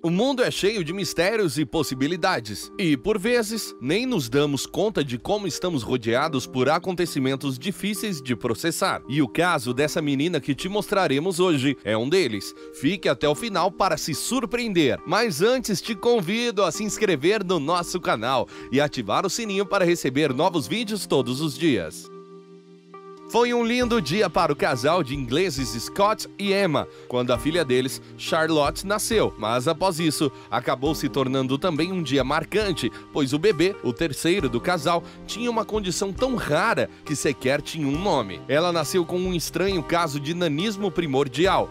O mundo é cheio de mistérios e possibilidades, e por vezes nem nos damos conta de como estamos rodeados por acontecimentos difíceis de processar. E o caso dessa menina que te mostraremos hoje é um deles. Fique até o final para se surpreender. Mas antes te convido a se inscrever no nosso canal e ativar o sininho para receber novos vídeos todos os dias. Foi um lindo dia para o casal de ingleses Scott e Emma, quando a filha deles, Charlotte, nasceu. Mas após isso, acabou se tornando também um dia marcante, pois o bebê, o terceiro do casal, tinha uma condição tão rara que sequer tinha um nome. Ela nasceu com um estranho caso de nanismo primordial.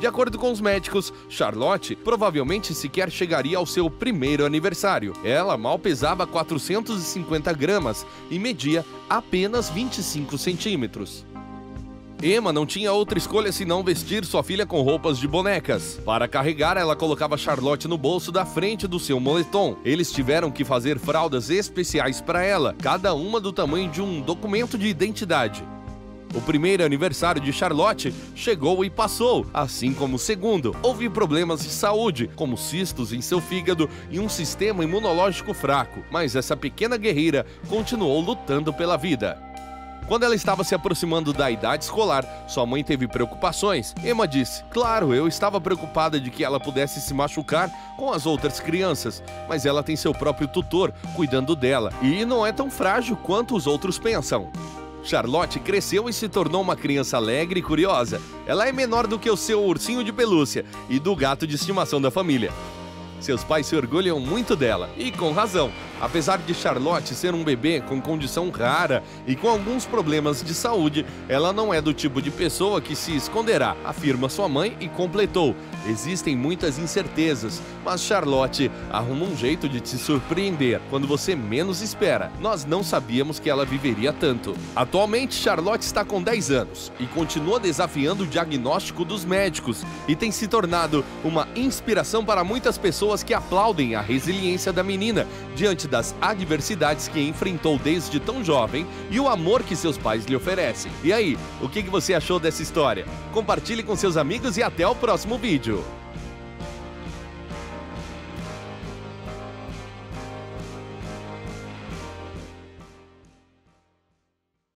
De acordo com os médicos, Charlotte provavelmente sequer chegaria ao seu primeiro aniversário. Ela mal pesava 450 gramas e media apenas 25 centímetros. Emma não tinha outra escolha senão vestir sua filha com roupas de bonecas. Para carregar, ela colocava Charlotte no bolso da frente do seu moletom. Eles tiveram que fazer fraldas especiais para ela, cada uma do tamanho de um documento de identidade. O primeiro aniversário de Charlotte chegou e passou, assim como o segundo. Houve problemas de saúde, como cistos em seu fígado e um sistema imunológico fraco, mas essa pequena guerreira continuou lutando pela vida. Quando ela estava se aproximando da idade escolar, sua mãe teve preocupações. Emma disse: Claro, eu estava preocupada de que ela pudesse se machucar com as outras crianças, mas ela tem seu próprio tutor cuidando dela e não é tão frágil quanto os outros pensam. Charlotte cresceu e se tornou uma criança alegre e curiosa. Ela é menor do que o seu ursinho de pelúcia e do gato de estimação da família. Seus pais se orgulham muito dela, e com razão. Apesar de Charlotte ser um bebê com condição rara e com alguns problemas de saúde, ela não é do tipo de pessoa que se esconderá, afirma sua mãe e completou. Existem muitas incertezas, mas Charlotte arruma um jeito de te surpreender quando você menos espera. Nós não sabíamos que ela viveria tanto. Atualmente, Charlotte está com 10 anos e continua desafiando o diagnóstico dos médicos e tem se tornado uma inspiração para muitas pessoas que aplaudem a resiliência da menina diante das adversidades que enfrentou desde tão jovem e o amor que seus pais lhe oferecem. E aí, o que você achou dessa história? Compartilhe com seus amigos e até o próximo vídeo.